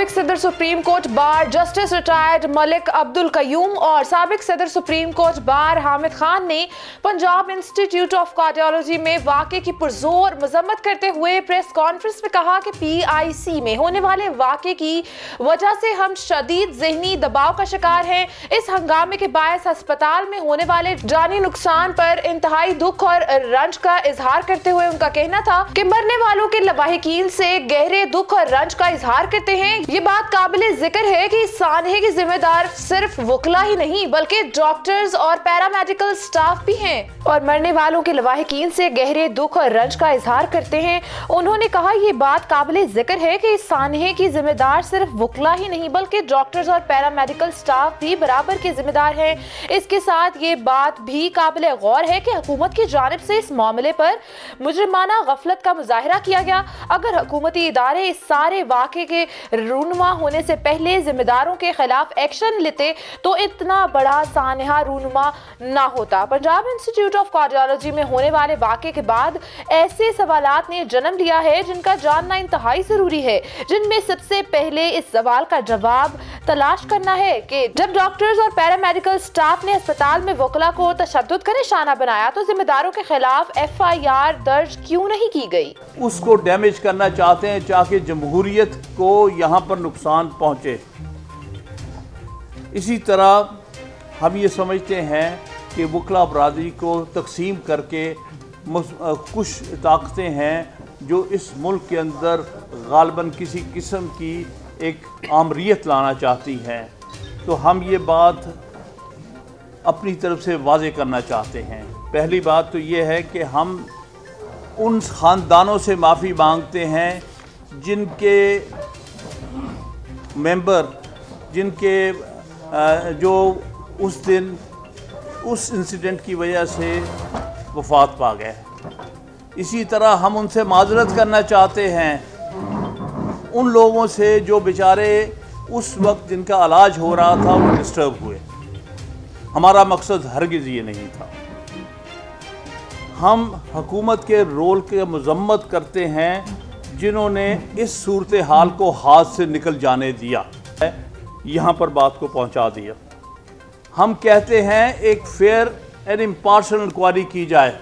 سابق صدر supreme court bar justice retired Malik Abdul Qayyum اور سابق صدر supreme court bar Hamid Khan نے پنجاب انسٹیٹیوٹ آف کارڈیالوجی میں واقعے کی پرزور مذمت کرتے ہوئے پریس کانفرنس میں کہا کہ پی آئی سی میں ہونے والے واقعے کی وجہ سے ہم شدید ذہنی دباؤ کا شکار ہیں۔ اس ہنگامے کے باعث ہسپتال میں ہونے والے جانی نقصان پر انتہائی دکھ اور رنج کا اظہار کرتے ہوئے ان کا کہنا تھا کہ مرنے والوں کے لواحقین سے گہرے دکھ اور رنج کا اظہار کرتے ہیں۔ یہ بات قابل ذکر ہے کہ سانحے کی ذمہ دار صرف وکلا ہی نہیں، بلکہ ڈاکٹرز اور پیرامیڈیکل سٹاف بھی ہیں۔ اور مرنے والوں کے لواحقین سے گہرے دکھ اور رنج کا اظہار کرتے ہیں۔ انہوں نے کہا، یہ بات قابل ذکر ہے کہ سانحے کی ذمہ دار صرف وکلا ہی نہیں، بلکہ ڈاکٹرز اور پیرامیڈیکل سٹاف بھی برابر کے ذمہ دار ہیں۔ اس کے ساتھ یہ بات بھی قابل غور ہے کہ حکومت کی جانب سے اس معاملے پر مجرمانہ غفلت کا مظاہرہ کیا گیا۔ اگر حکومتی ادارے اس سارے واقعے کے رو رونما ہونے سے پہلے ذمہ داروں کے خلاف ایکشن لیتے تو اتنا بڑا سانحہ رونما نہ ہوتا۔ پنجاب انسٹیٹیوٹ آف کارڈیالوجی میں ہونے والے واقعے کے بعد ایسے سوالات نے جنم لیا ہے جن کا جاننا انتہائی ضروری ہے۔ جن میں سب سے پہلے اس سوال کا جواب تلاش کرنا ہے کہ جب ڈاکٹرز اور پیرامیڈیکل سٹاف نے اسپتال میں وکلا کو تشدد کا نشانہ بنایا تو ذمہ داروں کے خلاف ایف آئی آر درج کیوں نہیں کی گئی؟ اس کو ڈیمیج کرنا چاہتے ہیں چاہے جمہوریت کو یہاں پر نقصان پہنچے۔ اسی طرح ہم یہ سمجھتے ہیں کہ وکلا برادری کو تقسیم کر کے کچھ طاقتیں ہیں جو اس ملک کے اندر غالباً کسی قسم کی ایک عامریت لانا چاہتی ہیں۔ تو ہم یہ بات اپنی طرف سے واضح کرنا چاہتے ہیں۔ پہلی بات تو یہ ہے کہ ہم ان خاندانوں سے معافی مانگتے ہیں جن کے ممبر جن کے جو اس دن اس انسیڈنٹ کی وجہ سے وفات پا گئے اسی طرح ہم ان سے معذرت کرنا چاہتے ہیں۔ ان لوگوں سے جو بیچارے اس وقت جن کا علاج ہو رہا تھا، وہ ڈسٹرب ہوئے۔ ہمارا مقصد ہرگز یہ نہیں تھا۔ ہم حکومت کے رول کے مذمت کرتے ہیں۔ جنہوں نے اس صورتحال کو ہاتھ سے نکل جانے دیا یہاں پر بات کو پہنچا دیا۔ ہم کہتے ہیں ایک فیئر اینڈ امپارشل انکوائری کی جائے۔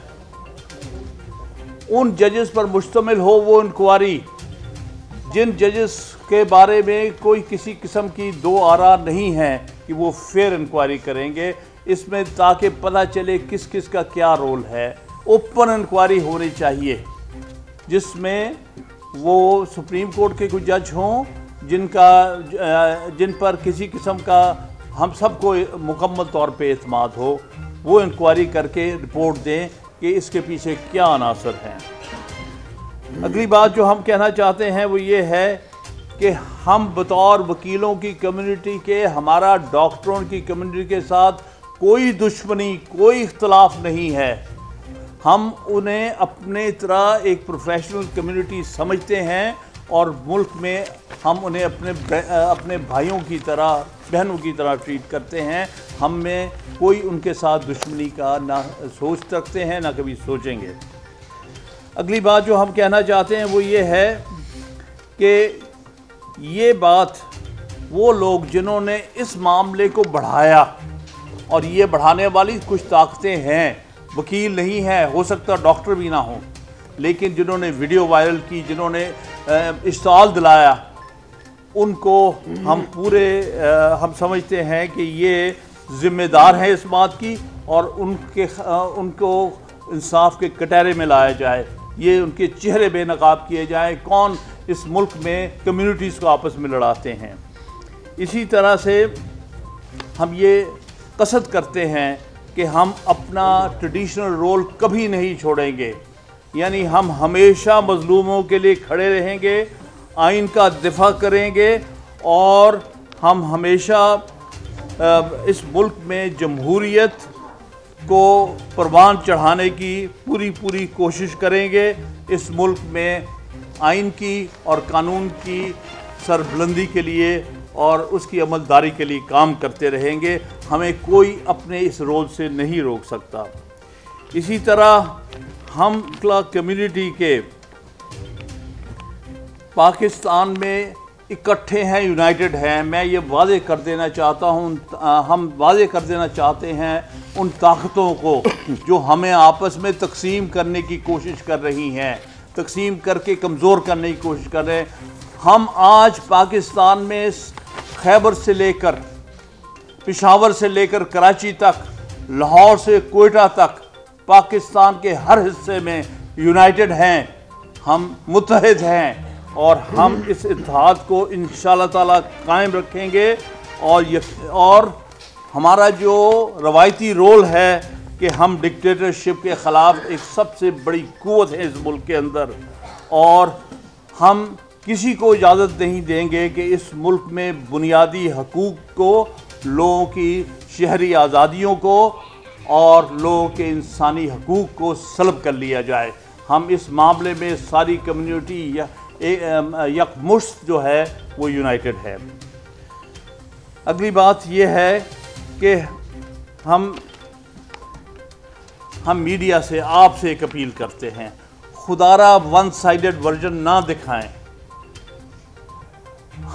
ان ججز پر مشتمل ہو وہ انکوائری جن ججز کے بارے میں کوئی کسی قسم کی دو آرا نہیں ہیں کہ وہ فیئر انکوائری کریں گے۔ اس میں تاکہ پتہ چلے کس کس کا کیا رول ہے۔ اوپن انکوائری ہونی چاہیے، جس میں وہ سپریم کورٹ کے کچھ جج ہوں جن کا، جن پر کسی قسم کا ہم سب کو مکمل طور پہ اعتماد ہو، وہ انکوائری کر کے رپورٹ دیں کہ اس کے پیچھے کیا عناصر ہیں۔ اگلی بات جو ہم کہنا چاہتے ہیں وہ یہ ہے کہ ہم بطور وکیلوں کی کمیونٹی کے، ہمارا ڈاکٹروں کی کمیونٹی کے ساتھ کوئی دشمنی، کوئی اختلاف نہیں ہے۔ ہم انہیں اپنے طرح ایک پروفیشنل کمیونٹی سمجھتے ہیں اور ملک میں ہم انہیں اپنے اپنے بھائیوں کی طرح، بہنوں کی طرح ٹریٹ کرتے ہیں۔ ہم میں کوئی ان کے ساتھ دشمنی کا نہ سوچ رکھتے ہیں، نہ کبھی سوچیں گے۔ اگلی بات جو ہم کہنا چاہتے ہیں وہ یہ ہے کہ یہ بات وہ لوگ جنہوں نے اس معاملے کو بڑھایا اور یہ بڑھانے والی کچھ طاقتیں ہیں۔ وکیل نہیں ہے، ہو سکتا ڈاکٹر بھی نہ ہوں لیکن جنہوں نے ویڈیو وائرل کی، جنہوں نے اشتعال دلایا، ان کو ہم پورے ہم سمجھتے ہیں کہ یہ ذمہ دار ہیں اس بات کی اور ان کے ان کو انصاف کے کٹہرے میں لایا جائے۔ یہ ان کے چہرے بے نقاب کیے جائیں۔ کون اس ملک میں کمیونٹیز کو آپس میں لڑاتے ہیں؟ اسی طرح سے ہم یہ قصد کرتے ہیں کہ ہم اپنا ٹریڈیشنل رول کبھی نہیں چھوڑیں گے۔ یعنی ہم ہمیشہ مظلوموں کے لیے کھڑے رہیں گے، آئین کا دفاع کریں گے اور ہم ہمیشہ اس ملک میں جمہوریت کو پروان چڑھانے کی پوری پوری کوشش کریں گے۔ اس ملک میں آئین کی اور قانون کی سربلندی کے لیے اور اس کی عمل داری کے لیے کام کرتے رہیں گے، ہمیں کوئی اپنے اس رول سے نہیں روک سکتا۔ اسی طرح ہم کمیونٹی کے پاکستان میں اکٹھے ہیں، یونائٹڈ ہیں۔ میں یہ واضح کر دینا چاہتا ہوں، ہم واضح کر دینا چاہتے ہیں ان طاقتوں کو جو ہمیں آپس میں تقسیم کرنے کی کوشش کر رہی ہیں، تقسیم کر کے کمزور کرنے کی کوشش کر رہے ہیں۔ ہم آج پاکستان میں خیبر سے لے کر پشاور سے لے کر کراچی تک، لاہور سے کوئٹہ تک، پاکستان کے ہر حصے میں یونائٹڈ ہیں۔ ہم متحد ہیں اور ہم اس اتحاد کو انشاءاللہ تعالی قائم رکھیں گے۔ اور اور ہمارا جو روایتی رول ہے کہ ہم ڈکٹیٹرشپ کے خلاف ایک سب سے بڑی قوت ہے اس ملک کے اندر۔ اور ہم کسی کو اجازت نہیں دیں گے کہ اس ملک میں بنیادی حقوق کو، لوگوں کی شہری آزادیوں کو اور لوگوں کے انسانی حقوق کو سلب کر لیا جائے۔ ہم اس معاملے میں ساری کمیونٹی یک مشت جو ہے وہ یونائٹڈ ہے۔ اگلی بات یہ ہے کہ ہم ہم میڈیا سے آپ سے ایک اپیل کرتے ہیں۔ خدارہ ون سائیڈڈ ورژن نہ دکھائیں۔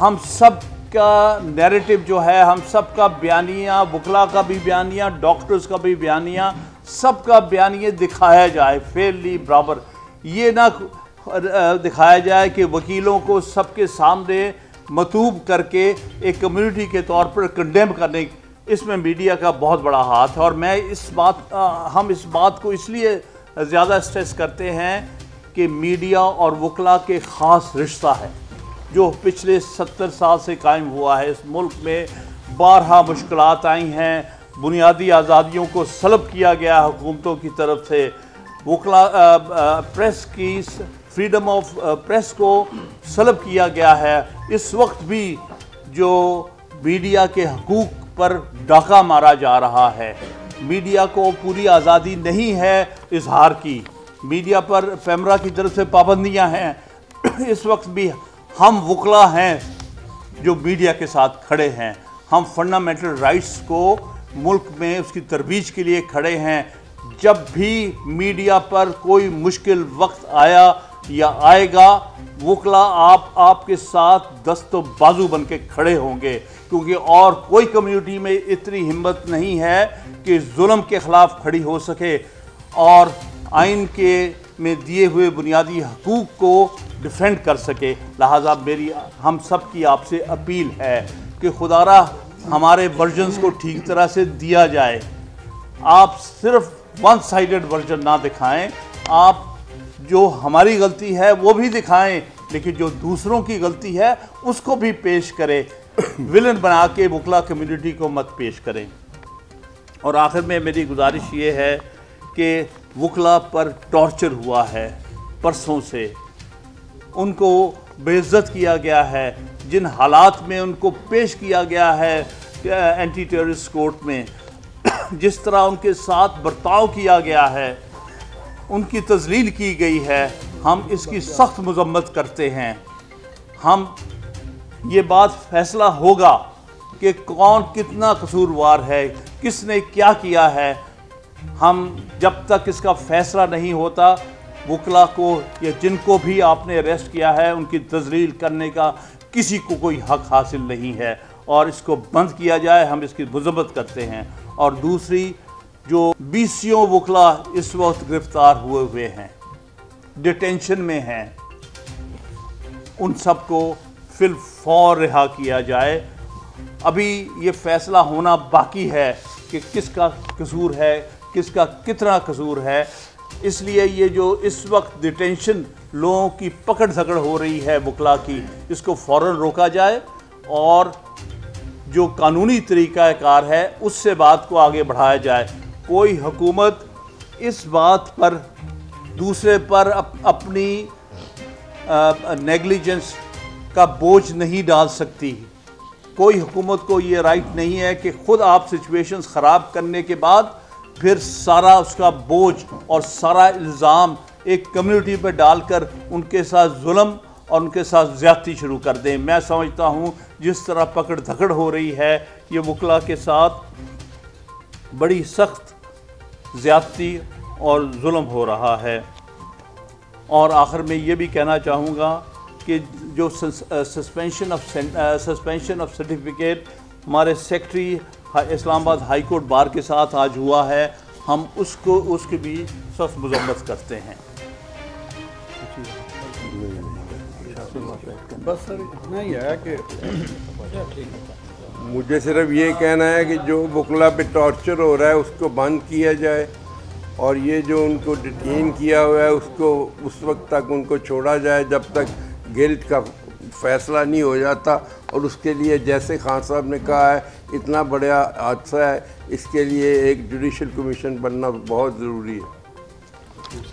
ہم سب کا نیریٹو جو ہے، ہم سب کا بیانیہ وکلا کا بھی بیانیہ ڈاکٹرز کا بھی بیانیہ سب کا بیانیہ دکھایا جائے فیرلی برابر۔ یہ نہ دکھایا جائے کہ وکیلوں کو سب کے سامنے مطوب کر کے ایک کمیونٹی کے طور پر کنڈیم کرنے، اس میں میڈیا کا بہت بڑا ہاتھ ہے۔ اور میں اس بات ہم اس بات کو اس لیے زیادہ اسٹریس کرتے ہیں کہ میڈیا اور وکلا کے خاص رشتہ ہے۔ جو پچھلے ستر سال سے قائم ہوا ہے، اس ملک میں بارہا مشکلات آئی ہیں۔ بنیادی آزادیوں کو سلب کیا گیا، حکومتوں کی طرف سے۔ وکلا پریس کی فریڈم آف پریس کو سلب کیا گیا ہے۔ اس وقت بھی جو میڈیا کے حقوق پر ڈاکہ مارا جا رہا ہے۔ میڈیا کو پوری آزادی نہیں ہے اظہار کی۔ میڈیا پر پیمرا کی طرف سے پابندیاں ہیں۔ اس وقت بھی ہم وکلا ہیں جو میڈیا کے ساتھ کھڑے ہیں۔ ہم فنڈامنٹل رائٹس کو ملک میں اس کی ترویج کے لیے کھڑے ہیں۔ جب بھی میڈیا پر کوئی مشکل وقت آیا یا آئے گا، وکلا آپ آپ کے ساتھ دست و بازو بن کے کھڑے ہوں گے۔ کیونکہ اور کوئی کمیونٹی میں اتنی ہمت نہیں ہے کہ ظلم کے خلاف کھڑی ہو سکے۔ اور آئین کے میں دیے ہوئے بنیادی حقوق کو ڈیفینڈ کر سکے۔ لہٰذا میری ہم سب کی آپ سے اپیل ہے کہ خدا را ہمارے ورژنز کو ٹھیک طرح سے دیا جائے۔ آپ صرف ون سائیڈڈ ورژن نہ دکھائیں۔ آپ جو ہماری غلطی ہے وہ بھی دکھائیں، لیکن جو دوسروں کی غلطی ہے اس کو بھی پیش کرے ولن بنا کے وکلا کمیونٹی کو مت پیش کریں۔ اور آخر میں میری گزارش یہ ہے کہ وکلا پر ٹارچر ہوا ہے پرسوں سے۔ ان کو بے عزت کیا گیا ہے۔ جن حالات میں ان کو پیش کیا گیا ہے اینٹی ٹیررسٹ کورٹ میں۔ جس طرح ان کے ساتھ برتاؤ کیا گیا ہے، ان کی تزلیل کی گئی ہے۔ ہم اس کی سخت مذمت کرتے ہیں۔ ہم، یہ بات فیصلہ ہوگا کہ کون کتنا قصوروار ہے، کس نے کیا کیا ہے۔ ہم جب تک اس کا فیصلہ نہیں ہوتا وکلا کو یا جن کو بھی آپ نے اریسٹ کیا ہے، ان کی تزلیل کرنے کا کسی کو کوئی حق حاصل نہیں ہے۔ اور اس کو بند کیا جائے، ہم اس کی مذمت کرتے ہیں۔ اور دوسری، جو بیسیوں وکلا اس وقت گرفتار ہوئے ہوئے ہیں ڈیٹینشن میں ہیں، ان سب کو فل فور رہا کیا جائے۔ ابھی یہ فیصلہ ہونا باقی ہے کہ کس کا قصور ہے کس کا کتنا قصور ہے۔ اس لیے یہ جو اس وقت ڈیٹینشن لوگوں کی پکڑ دھکڑ ہو رہی ہے وکلا کی، اس کو فوراً روکا جائے اور جو قانونی طریقہ کار ہے، اس سے بات کو آگے بڑھایا جائے۔ کوئی حکومت اس بات پر، دوسرے پر اپنی نیگلیجنس کا بوجھ نہیں ڈال سکتی۔ کوئی حکومت کو یہ رائٹ نہیں ہے کہ خود آپ سچویشنز خراب کرنے کے بعد پھر سارا اس کا بوجھ اور سارا الزام ایک کمیونٹی پہ ڈال کر ان کے ساتھ ظلم اور ان کے ساتھ زیادتی شروع کر دیں۔ میں سمجھتا ہوں جس طرح پکڑ دھکڑ ہو رہی ہے، یہ وکلا کے ساتھ بڑی سخت زیادتی اور ظلم ہو رہا ہے۔ اور آخر میں یہ بھی کہنا چاہوں گا کہ جو suspension of suspension of certificate ہمارے secretary Islamabad high court bar کے ساتھ آج ہوا ہے۔ ہم اس کو اس کی بھی سخت مذمت کرتے ہیں۔ بس سر اتنا ہی ہے کہ مجھے صرف یہ کہنا ہے کہ جو بکلا پہ ٹارچر ہو رہا ہے اس کو بند کیا جائے۔ اور یہ جو ان کو ڈیٹین کیا ہوا ہے اس کو اس وقت تک ان کو چھوڑا جائے جب تک گلٹ کا فیصلہ نہیں ہو جاتا اور اس کے لیے جیسے خان صاحب نے کہا ہے، اتنا بڑا حادثہ ہے، اس کے لیے ایک جوڈیشل کمیشن بننا بہت ضروری ہے۔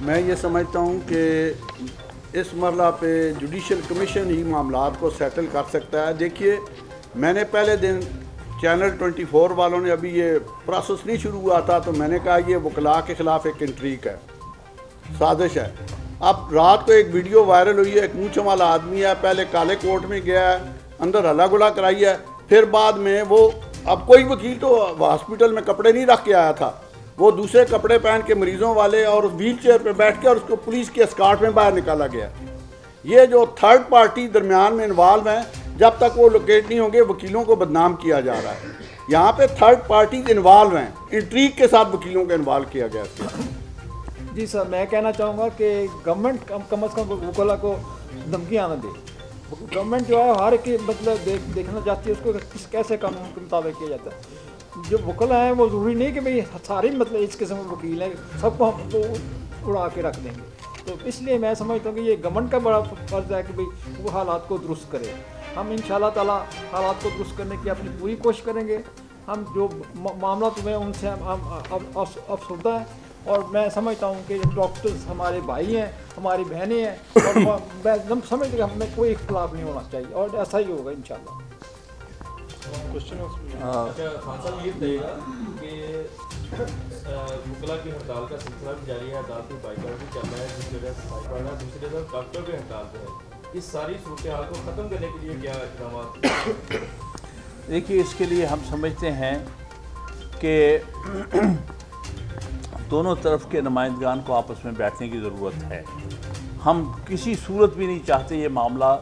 میں یہ سمجھتا ہوں کہ اس مرحلہ پہ جوڈیشل کمیشن ہی معاملات کو سیٹل کر سکتا ہے۔ دیکھیے، میں نے پہلے دن چینل ٹوئنٹی فور والوں نے ابھی یہ پروسیس نہیں شروع ہوا تھا تو میں نے کہا یہ وکلا کے خلاف ایک انٹریک ہے، سازش ہے۔ اب رات کو ایک ویڈیو وائرل ہوئی ہے، ایک مونچھوں والا آدمی ہے، پہلے کالے کوٹ میں گیا ہے، اندر ہلا گلا کرائی ہے، پھر بعد میں وہ، اب کوئی وکیل تو ہاسپٹل میں کپڑے نہیں رکھ کے آیا تھا۔ وہ دوسرے کپڑے پہن کے مریضوں والے اور ویل چیئر پہ بیٹھ کے اور اس کو پولیس کے اسکارٹ میں باہر نکالا گیا۔ یہ جو تھرڈ پارٹی درمیان میں انوالو ہیں، جب تک وہ لوکیٹ نہیں ہوں گے، وکیلوں کو بدنام کیا جا رہا ہے۔ یہاں پہ تھرڈ پارٹی انوالو ہیں۔ انٹریک کے ساتھ وکیلوں کو انوالو کیا گیا۔ جی سر، میں کہنا چاہوں گا کہ گورنمنٹ کم از کم وکلا کو دھمکیاں نہ دے۔ گورنمنٹ جو ہے، ہر ایک مطلب دیکھنا چاہتی ہے اس کو کس کیسے قانون کے مطابق کیا جاتا ہے۔ جو وکلا ہیں، وہ ضروری نہیں کہ بھائی سارے مطلب اس قسم کے وکیل ہیں، سب کو ہم اڑا کے رکھ دیں گے۔ تو اس لیے میں سمجھتا ہوں کہ یہ گورنمنٹ کا بڑا فرض ہے کہ بھائی وہ حالات کو درست کرے۔ ہم ان شاء اللہ تعالیٰ حالات کو درست کرنے کی اپنی پوری کوشش کریں گے۔ ہم جو معاملات میں ان سے ہم افسردہ ہیں اور میں سمجھتا ہوں کہ ڈاکٹرز ہمارے بھائی ہیں ہماری بہنیں ہیں اور میں سمجھتا کہ ہمیں کوئی اختلاف نہیں ہونا چاہیے اور ایسا ہی ہوگا ان شاء اللہ وکلا کی ہڑتال کا سلسلہ بھی جاری ہے عدالت میں بائیکاٹ بھی چل رہا ہے وجہ سے بائیکاٹ ہے دوسری طرف ڈاکٹر بھی ہڑتال پہ ہے۔ اس ساری صورتحال کو ختم کرنے کے لیے کیا اقدامات دیکھیے اس کے لیے ہم سمجھتے ہیں کہ دونوں طرف کے نمائندگان کو آپس میں بیٹھنے کی ضرورت ہے۔ ہم کسی صورت بھی نہیں چاہتے یہ معاملہ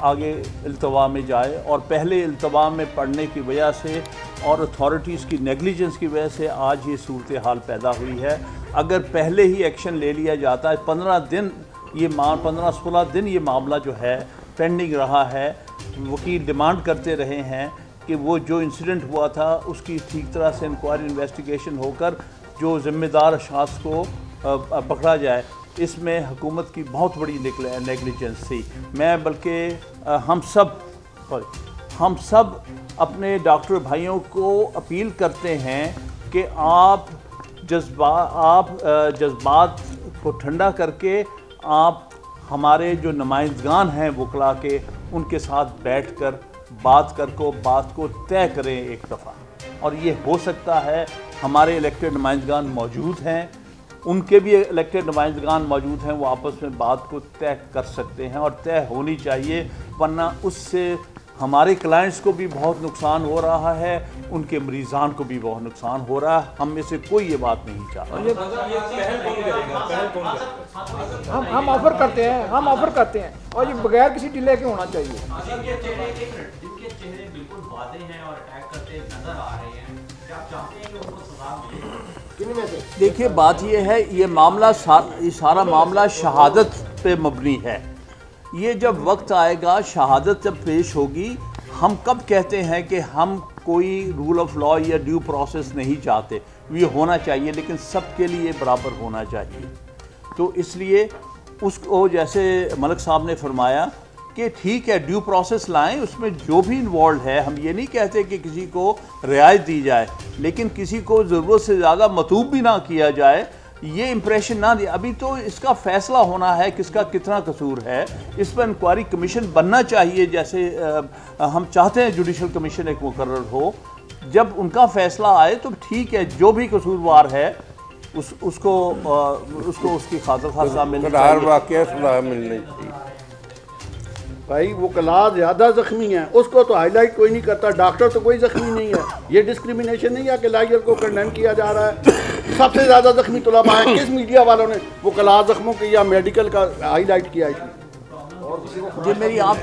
آگے التوا میں جائے اور پہلے التوا میں پڑھنے کی وجہ سے اور اتھارٹیز کی نیگلیجنس کی وجہ سے آج یہ صورتحال پیدا ہوئی ہے۔ اگر پہلے ہی ایکشن لے لیا جاتا ہے، پندرہ دن یہ پندرہ سولہ دن یہ معاملہ جو ہے پینڈنگ رہا ہے۔ وکیل ڈیمانڈ کرتے رہے ہیں کہ وہ جو انسیڈنٹ ہوا تھا، اس کی ٹھیک طرح سے انکوائری انویسٹیگیشن ہو کر جو ذمہ دار اشخاص کو پکڑا جائے، اس میں حکومت کی بہت بڑی نیگلیجنس تھی میں بلکہ ہم سب ہم سب اپنے ڈاکٹر بھائیوں کو اپیل کرتے ہیں کہ آپ جذبات آپ جذبات کو ٹھنڈا کر کے آپ ہمارے جو نمائندگان ہیں وکلا کے، ان کے ساتھ بیٹھ کر بات کر کو، بات کو طے کریں ایک دفعہ۔ اور یہ ہو سکتا ہے ہمارے الیکٹڈ نمائندگان موجود ہیں۔ ان کے بھی الیکٹڈ نمائندگان موجود ہیں وہ آپس میں بات کو طے کر سکتے ہیں اور طے ہونی چاہیے ورنہ اس سے ہمارے کلائنٹس کو بھی بہت نقصان ہو رہا ہے ان کے مریضان کو بھی بہت نقصان ہو رہا ہے۔ ہم میں سے کوئی یہ بات نہیں چاہتا۔ ہم ہم آفر کرتے ہیں ہم آفر کرتے ہیں۔ اور یہ بغیر کسی ڈیلے کے ہونا چاہیے۔ دیکھیے، بات یہ ہے، یہ معاملہ سارا معاملہ شہادت پہ مبنی ہے۔ یہ جب وقت آئے گا، شہادت جب پیش ہوگی، ہم کب کہتے ہیں کہ ہم کوئی رول آف لا یا ڈیو پروسیس نہیں چاہتے۔ یہ ہونا چاہیے، لیکن سب کے لیے برابر ہونا چاہیے۔ تو اس لیے اس کو جیسے ملک صاحب نے فرمایا کہ ٹھیک ہے ڈیو پروسیس لائیں اس میں جو بھی انوالوڈ ہے ہم یہ نہیں کہتے کہ کسی کو رعایت دی جائے لیکن کسی کو ضرورت سے زیادہ مطوب بھی نہ کیا جائے یہ امپریشن نہ دیا۔ ابھی تو اس کا فیصلہ ہونا ہے کس کا کتنا قصور ہے۔ اس پر انکوائری کمیشن بننا چاہیے جیسے ہم چاہتے ہیں جوڈیشل کمیشن ایک مقرر ہو۔ جب ان کا فیصلہ آئے تو ٹھیک ہے جو بھی قصوروار ہے اس اس کو اس کو اس کی خاطر خاصہ ملنا چاہیے۔ بھائی، وہ کلا زیادہ زخمی ہیں۔ اس کو تو ہائی لائٹ کوئی نہیں کرتا ڈاکٹر تو کوئی زخمی نہیں ہے۔ یہ ڈسکریمنیشن نہیں ہے کہ لائر کو کنڈیم کیا جا رہا ہے۔ سب سے زیادہ زخمی طلبا ہیں۔ کس میڈیا والوں نے وہ کلا زخموں کی یا میڈیکل کا ہائی لائٹ کیا اس میں؟ جی میری آپ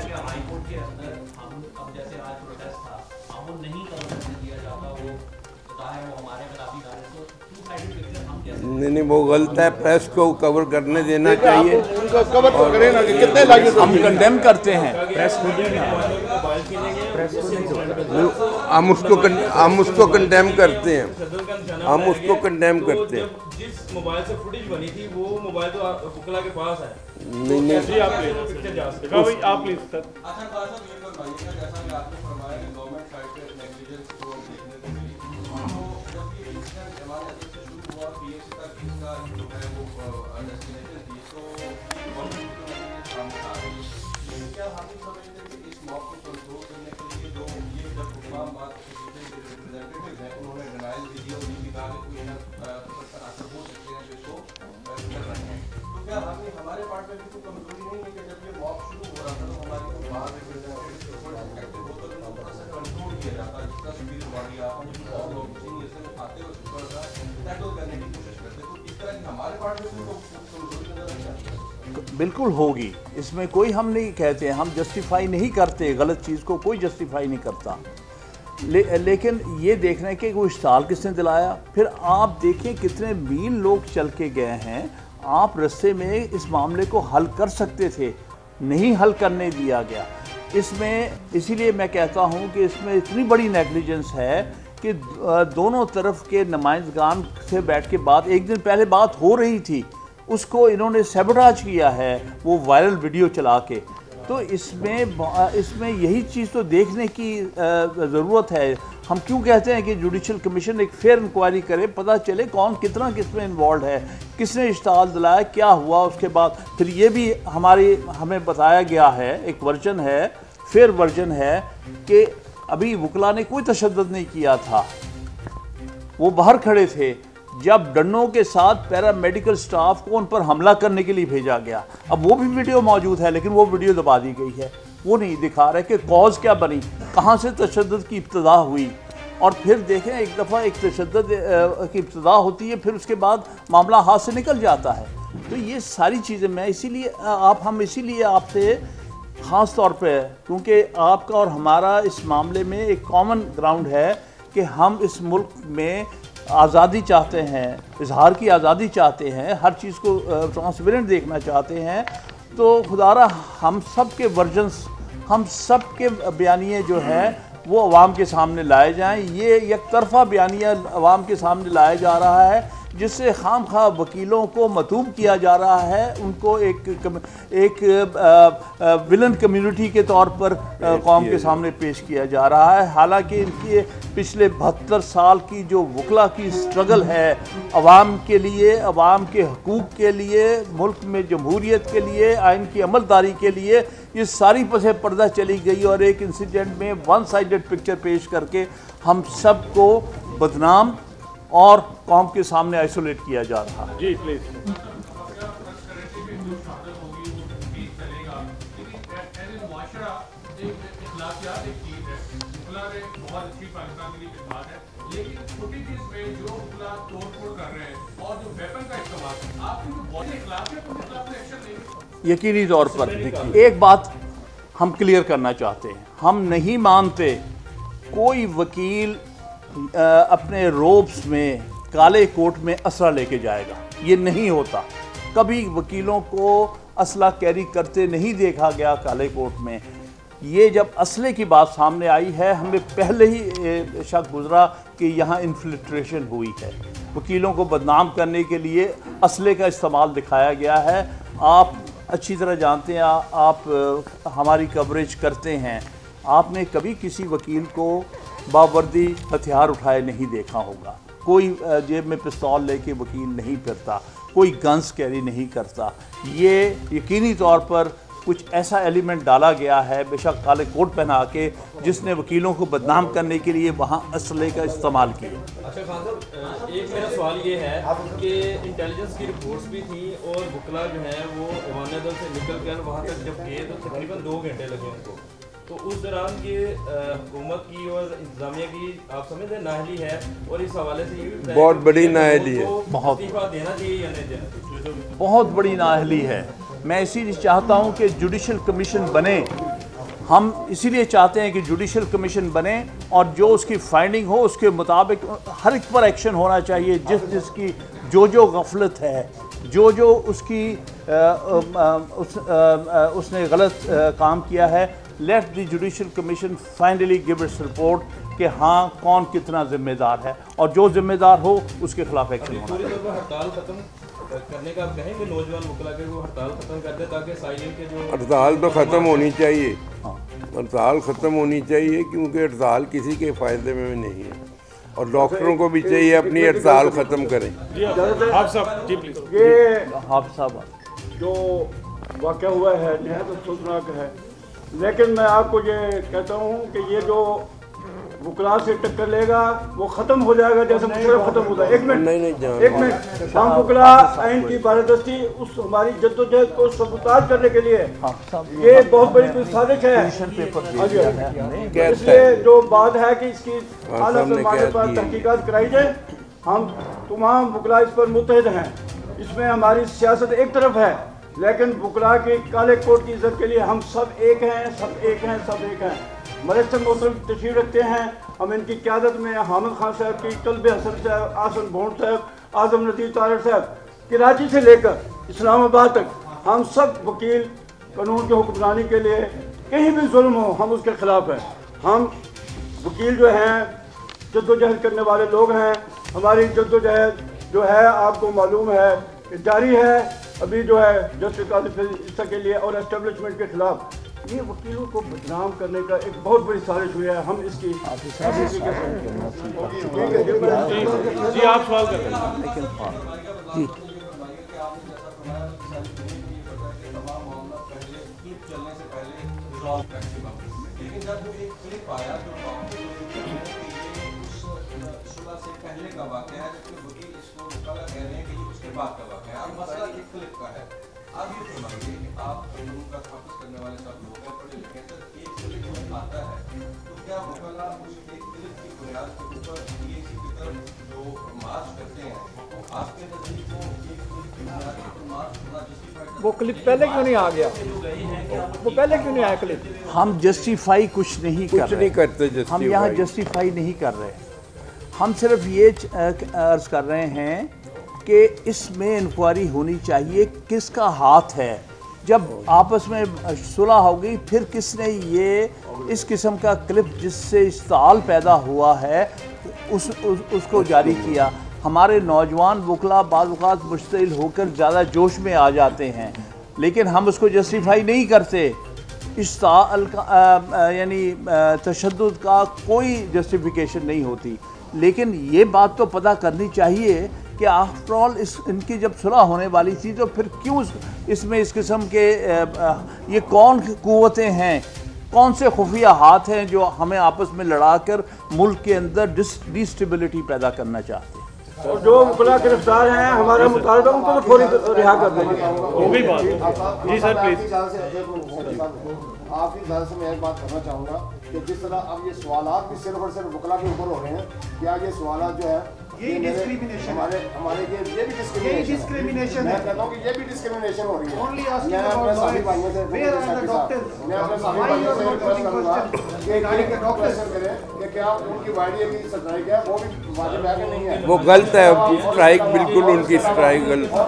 نہیں نہیں وہ غلط ہے۔ پریس کو کور کرنے دینا چاہیے۔ ہم کنڈیم کرتے ہیں۔ ہم اس کو ہم اس کو کنڈیم کرتے ہیں۔ ہم اس کو کنڈیم کرتے ہیں۔ جس موبائل سے فوٹیج بنی تھی وہ موبائل تو بکلا کے پاس ہے۔ نہیں نہیں۔ آپ پلیز بالکل ہوگی۔ اس میں کوئی ہم نہیں کہتے، ہم جسٹیفائی نہیں کرتے غلط چیز کو، کوئی جسٹیفائی نہیں کرتا۔ لیکن یہ دیکھنا کہ وہ اشتعال کس نے دلایا؟ پھر آپ دیکھیں کتنے میل لوگ چل کے گئے ہیں۔ آپ رستے میں اس معاملے کو حل کر سکتے تھے، نہیں حل کرنے دیا گیا۔ اس میں، اسی لیے میں کہتا ہوں کہ اس میں اتنی بڑی نیگلیجنس ہے کہ دونوں طرف کے نمائندگان سے بیٹھ کے بات، ایک دن پہلے بات ہو رہی تھی، اس کو انہوں نے سیبراج کیا ہے، وہ وائرل ویڈیو چلا کے۔ تو اس میں اس میں یہی چیز تو دیکھنے کی ضرورت ہے۔ ہم کیوں کہتے ہیں کہ جوڈیشل کمیشن ایک فیئر انکوائری کرے، پتہ چلے کون کتنا کس میں انوالڈ ہے، کس نے اشتعال دلایا، کیا ہوا اس کے بعد۔ پھر یہ بھی ہماری، ہمیں بتایا گیا ہے، ایک ورژن ہے، فیئر ورژن ہے کہ ابھی وکلا نے کوئی تشدد نہیں کیا تھا۔ وہ باہر کھڑے تھے۔ جب ڈنوں کے ساتھ پیرا میڈیکل سٹاف کو ان پر حملہ کرنے کے لیے بھیجا گیا۔ اب وہ بھی ویڈیو موجود ہے، لیکن وہ ویڈیو دبا دی گئی ہے۔ وہ نہیں دکھا رہے کہ کوز کیا بنی، کہاں سے تشدد کی ابتدا ہوئی۔ اور پھر دیکھیں، ایک دفعہ ایک تشدد کی ابتدا ہوتی ہے، پھر اس کے بعد معاملہ ہاتھ سے نکل جاتا ہے۔ تو یہ ساری چیزیں میں اسی لیے آپ ہم اسی لیے آپ سے خاص طور پہ ہے کیونکہ آپ کا اور ہمارا اس معاملے میں ایک کامن گراؤنڈ ہے کہ ہم اس ملک میں آزادی چاہتے ہیں، اظہار کی آزادی چاہتے ہیں، ہر چیز کو ٹرانسپیرنٹ دیکھنا چاہتے ہیں۔ تو خدا را ہم سب کے ورژنس ہم سب کے بیانیے جو ہیں، وہ عوام کے سامنے لائے جائیں۔ یہ یک طرفہ بیانیہ عوام کے سامنے لایا جا رہا ہے۔ جس سے خام خواہ وکیلوں کو متوب کیا جا رہا ہے ان کو ایک ایک ولن کمیونٹی کے طور پر قوم کے سامنے پیش کیا جا رہا ہے۔ حالانکہ ان کی پچھلے بہتر سال کی جو وکلا کی سٹرگل ہے عوام کے لیے عوام کے حقوق کے لیے ملک میں جمہوریت کے لیے آئین کی عمل داری کے لیے یہ ساری پسے پردہ چلی گئی اور ایک انسیڈنٹ میں ون سائیڈڈ پکچر پیش کر کے ہم سب کو بدنام اور قوم کے سامنے آئسولیٹ کیا جا رہا ہے۔ جی پلیز یقینی طور پر ایک بات ہم کلیئر کرنا چاہتے ہیں۔ ہم نہیں مانتے کوئی وکیل اپنے روبس میں، کالے کوٹ میں اسلحہ لے کے جائے گا۔ یہ نہیں ہوتا۔ کبھی وکیلوں کو اسلحہ کیری کرتے نہیں دیکھا گیا کالے کوٹ میں۔ یہ جب اسلحے کی بات سامنے آئی ہے ہمیں پہلے ہی شک گزرا کہ یہاں انفلٹریشن ہوئی ہے۔ وکیلوں کو بدنام کرنے کے لیے اسلحے کا استعمال دکھایا گیا ہے۔ آپ اچھی طرح جانتے ہیں، آپ ہماری کوریج کرتے ہیں۔ آپ نے کبھی کسی وکیل کو باوردی ہتھیار اٹھائے نہیں دیکھا ہوگا۔ کوئی جیب میں پستول لے کے وکیل نہیں پھرتا کوئی گنز کیری نہیں کرتا۔ یہ یقینی طور پر کچھ ایسا ایلیمنٹ ڈالا گیا ہے، بے شک کالے کوٹ پہنا کے، جس نے وکیلوں کو بدنام کرنے کے لیے وہاں اسلحے کا استعمال کیا اچھا خان صاحب ایک میرا سوال یہ ہے کہ انٹیلیجنس کی رپورٹس بھی تھیں اور بکلا جو ہیں وہ ایوان سے نکل گیا وہاں تک جب گئے تو تقریباً دو گھنٹے لگے ان کو۔ تو اس دوران یہ حکومت کی اور انتظامیہ کی آپ سمجھتے ہیں نااہلی ہے اور اس حوالے سے بہت بڑی نااہلی ہے۔ بہت۔ بہت بڑی نااہلی ہے۔ میں اسی لیے چاہتا ہوں کہ جوڈیشل کمیشن بنے۔ ہم اسی لیے چاہتے ہیں کہ جوڈیشل کمیشن بنے اور جو اس کی فائنڈنگ ہو اس کے مطابق ہر ایک پر ایکشن ہونا چاہیے۔ جس جس کی جو جو غفلت ہے جو جو اس کی اس نے غلط کام کیا ہے let the judicial commission finally give its report کہ ہاں کون کتنا ذمہ دار ہے؟ اور جو ذمہ دار ہو اس کے خلاف ایکشن ہونا ہڑتال ختم کرنے کا آپ کہیں گے نوجوان وکلا کے وہ ہڑتال ختم کر دیں تاکہ سائلین کے جو ہڑتال تو ختم ہونی چاہیے۔ ہڑتال ختم ہونی چاہیے کیونکہ ہڑتال کسی کے فائدے میں نہیں ہے۔ اور ڈاکٹروں کو بھی چاہیے اپنی ہڑتال ختم کریں۔ یہ حافظ صاحب۔ جو واقعہ ہوا ہے نہایت افسوسناک ہے۔ لیکن میں آپ کو یہ کہتا ہوں کہ یہ جو وکلا سے ٹکر لے گا وہ ختم ہو جائے گا جیسے مشرف ختم ہوتا ہے ایک منٹ نہیں نہیں جان ایک منٹ۔ ہم وکلا آئین کی بالادستی اس ہماری جدوجہد کو سبوتاج کرنے کے لیے۔ یہ بہت بڑی کوئی سازش ہے۔ اس لیے جو بات ہے کہ اس کی اعلیٰ پیمانے پر۔ تحقیقات کرائی جائے ہم تمام وکلا اس پر متحد ہیں۔ اس میں ہماری سیاست ایک طرف ہے۔ لیکن وکلا کے کالے کوٹ کی عزت کے لیے ہم سب ایک ہیں، سب ایک ہیں، سب ایک ہیں۔ مرسم محترم تشریف رکھتے ہیں۔ ہم ان کی قیادت میں حامد خان صاحب کی طلب حسن صاحب آسن بھونٹ صاحب، اعظم ندیر طارق صاحب، کراچی سے لے کر اسلام آباد تک ہم سب وکیل قانون کی حکمرانی کے لیے کہیں بھی ظلم ہو، ہم اس کے خلاف ہیں۔ ہم وکیل جو ہیں جد و جہد کرنے والے لوگ ہیں۔ ہماری جد و جہد جو ہے، آپ کو معلوم ہے کہ جاری ہے۔ ابھی جو ہے جسٹس قاضی کے لیے اور اسٹیبلشمنٹ کے خلاف یہ وکیلوں کو بدنام کرنے کا ایک بہت بڑی سازش ہوئی ہے۔ ہم اس کی جی آپ سوال کر رہے ہیں۔ لیکن جب وہ ایک کلپ آیا پہلے کا واقعہ ہے جبکہ وکیل اس کو کہہ رہے ہیں کہ اس کے بعد کا واقعہ مسئلہ کا ہے۔ اب یہ فرمائیے کہ آپ قانون کا تحفظ کرنے والے سب لوگ ہیں پڑھے لکھے ہیں سر ایک جب آتا ہے تو کیا وکلا اس کی بنیاد کے اوپر ڈی اے سی کی طرف جو مارچ کرتے ہیں آپ کے نزدیک وہ ایک کلپ کی بنیاد کے اوپر مارچ کرنا جسٹیفائی وہ کلپ پہلے کیوں نہیں آ گیا؟ وہ پہلے کیوں نہیں آیا کلپ ہم جسٹیفائی کچھ نہیں کر رہے۔ نہیں کرتے ہم یہاں جسٹیفائی نہیں کر رہے۔ ہم صرف یہ عرض کر رہے ہیں کہ اس میں انکوائری ہونی چاہیے کس کا ہاتھ ہے۔ جب آپس میں صلح ہو گئی پھر کس نے یہ اس قسم کا کلپ جس سے اشتعال پیدا ہوا ہے اس اس, اس کو جاری کیا۔ ہمارے نوجوان وکلا بعض اوقات مشتعل ہو کر زیادہ جوش میں آ جاتے ہیں لیکن ہم اس کو جسٹیفائی نہیں کرتے۔ اشتعال کا آ، آ، یعنی آ، تشدد کا کوئی جسٹیفیکیشن نہیں ہوتی۔ لیکن یہ بات تو پتہ کرنی چاہیے کہ آفٹر آل اس ان کی جب صلح ہونے والی تھی تو پھر کیوں اس میں اس قسم کے یہ کون قوتیں ہیں؟ کون سے خفیہ ہاتھ ہیں جو ہمیں آپس میں لڑا کر ملک کے اندر ڈس ڈسٹیبلٹی پیدا کرنا چاہتے ہیں؟ اور جو وکلا گرفتار ہیں ہمارا مطالبہ ان کو تو فوری رہا کر دیں گے۔ جی سر پلیز آپ کی اجازت سے میں ایک بات کرنا چاہوں گا کہ جس طرح اب یہ سوالات بھی صرف اور صرف وکلا کے اوپر ہو رہے ہیں کیا یہ سوالات جو ہے یہ میرے- ہمارے ہمارے یہ بھی ڈسکریمنیشن میں کہتا ہوں کہ یہ بھی ڈسکریمنیشن ہو رہی ہے۔ میں اپنے بھائیوں سے میں اپنے ساتھی بھائیوں سے ریکویسٹ کروں گا کہ یہ کوشچن کریں کہ کیا ان کی سٹرائک ہے؟ وہ بھی واجب ہے کہ نہیں ہے؟ وہ غلط ہے اسٹرائک بالکل ان کی اسٹرائک غلط جب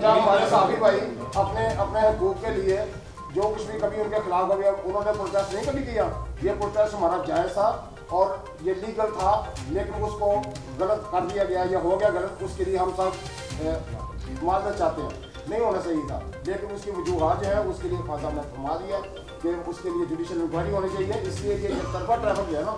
جب ہمارے بھائی اپنے اپنے حقوق کے لیے جو کچھ بھی کبھی ان کے خلاف کبھی انہوں نے پروٹیسٹ نہیں کبھی کیا؟ یہ پروٹیسٹ ہمارا جائز تھا۔ اور یہ لیگل تھا، لیکن اس کو غلط کر دیا گیا یا ہو گیا غلط، اس کے لیے ہم سب معذرت چاہتے ہیں۔ نہیں ہونا صحیح تھا، لیکن اس کی وجوہات جو ہے، اس کے لیے خاصا نے فرما دیا کہ اس کے لیے جوڈیشل انکوائری ہونی چاہیے۔ اس لیے یہ طرفہ ٹریفک جو ہے نا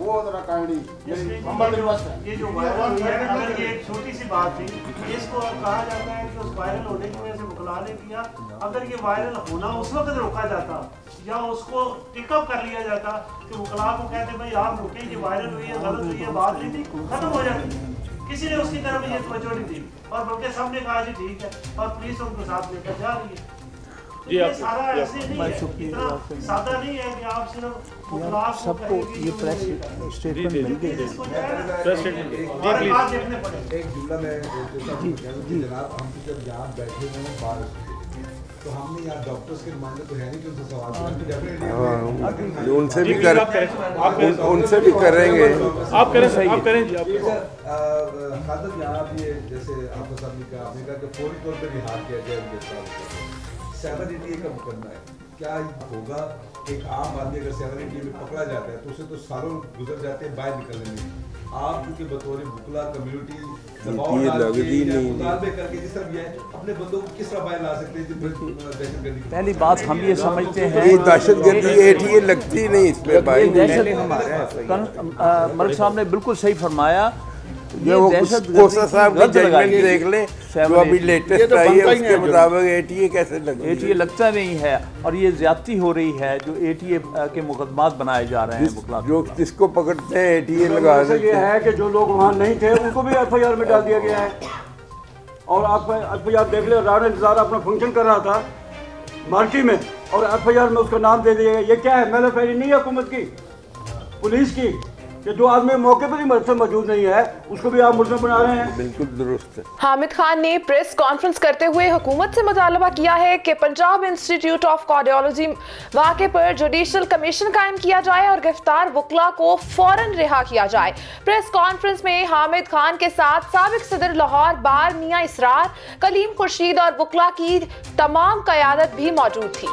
وہ ذرا کائنڈلی ہمبل ریکویسٹ ہے یہ جو وائرل ہوئی ہے اگر یہ ایک چھوٹی سی بات تھی اس کو اب کہا جاتا ہے کہ اس وائرل ہونے کی وجہ سے بکلا نے کیا اگر یہ وائرل ہونا اس وقت روکا جاتا یا اس کو ٹک اپ کر لیا جاتا کہ بکلا کو کہتے بھائی آپ رکیں یہ وائرل ہوئی ہے غلط ہوئی ہے بات نہیں تھی ختم ہو جاتی کسی نے اس کی طرف یہ توجہ نہیں دی اور بلکہ سب نے کہا جی ٹھیک ہے اور پولیس ان کو ساتھ لے کر جا رہی ہے جی آپ سادہ نہیں ہے کہ آپ صرف سب کو یہ پریس اسٹیٹمنٹ مل گئی۔ ایک جملہ میں جی، جی۔ جناب ہم جب یہاں بیٹھے ہیں بارش تو ہم نے یہاں ڈاکٹرز کے نمائندے تو ہے نہیں کہ ان سے سوال ہاں، جی۔ ہاں، ان سے بھی کر ان سے بھی کریں گے آپ کریں آپ کریں جی خاطر یہاں یہ جیسے آپ نے صاحب نے کہا آپ نے کہا کہ فوری طور پہ رہا کیا جائے صاحب سیون ایٹی اے کا مقدمہ ہے۔ کیا ہوگا؟ ایک عام آدمی اگر سیون ایٹی اے میں پکڑا جاتا ہے تو اسے تو سالوں گزر جاتے ہیں باہر نکلنے میں۔ آپ کیونکہ بطور بکلا کمیونٹی پہلی بات ہم یہ سمجھتے ہیں۔ دہشت گردی لگتی نہیں ملک صاحب نے بالکل صحیح فرمایا۔ یہ وہ کوسا صاحب کی ججمنٹ دیکھ لیں جو ابھی لیٹسٹ آئی ہے اس کے مطابق ایٹی اے کیسے لگتی ہے؟ ایٹی اے لگتا نہیں ہے اور یہ زیادتی ہو رہی ہے جو ایٹی اے کے مقدمات بنائے جا رہے ہیں جو جس کو پکڑتے ہیں ایٹی اے لگا رہے ہیں یہ ہے کہ جو لوگ وہاں نہیں تھے ان کو بھی ایف آئی آر میں ڈال دیا گیا ہے۔ اور آپ ایف آئی آر دیکھ لیں رانا انتظار اپنا فنکشن کر رہا تھا مارکی میں اور ایف آئی آر میں اس کا نام دے دیا گیا۔ یہ کیا ہے؟ میلو فیری نہیں ہے حکومت کی؟ پولیس کی؟ کہ جو آدمی موقع پر ہی موجود نہیں ہے اس کو بھی آپ بنا رہے ہیں۔ درست ہے۔ حامد خان نے پریس کانفرنس کرتے ہوئے حکومت سے مطالبہ کیا ہے کہ پنجاب انسٹیٹیوٹ آف کارڈیالوجی واقعے پر جوڈیشل کمیشن قائم کیا جائے اور گرفتار وکلا کو فوراً رہا کیا جائے۔ پریس کانفرنس میں حامد خان کے ساتھ سابق صدر لاہور بار میاں اسرار کلیم خرشید اور وکلا کی تمام قیادت بھی موجود تھی۔